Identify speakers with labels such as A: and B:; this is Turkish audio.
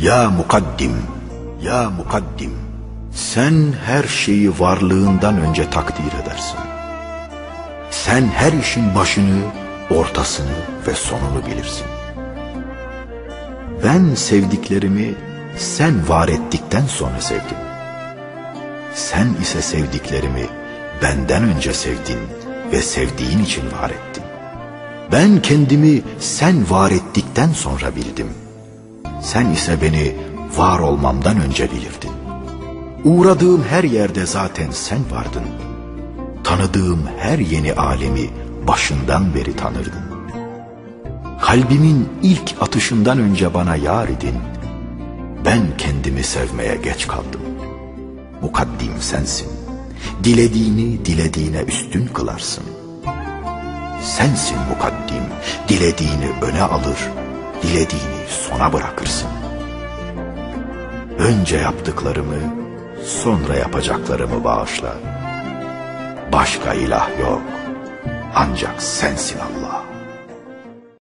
A: Ya mukaddim, ya mukaddim. Sen her şeyi varlığından önce takdir edersin. Sen her işin başını, ortasını ve sonunu bilirsin. Ben sevdiklerimi sen var ettikten sonra sevdim. Sen ise sevdiklerimi benden önce sevdin ve sevdiğin için var ettin. Ben kendimi sen var ettikten sonra bildim. Sen ise beni var olmamdan önce bilirdin. Uğradığım her yerde zaten sen vardın. Tanıdığım her yeni alemi başından beri tanırdın. Kalbimin ilk atışından önce bana yar idin. Ben kendimi sevmeye geç kaldım. Mukaddim sensin. Dilediğini dilediğine üstün kılarsın. Sensin mukaddim. Dilediğini öne alır, dilediğini sona bırakırsın. Önce yaptıklarımı, sonra yapacaklarımı bağışla. Başka ilah yok. Ancak sensin Allah.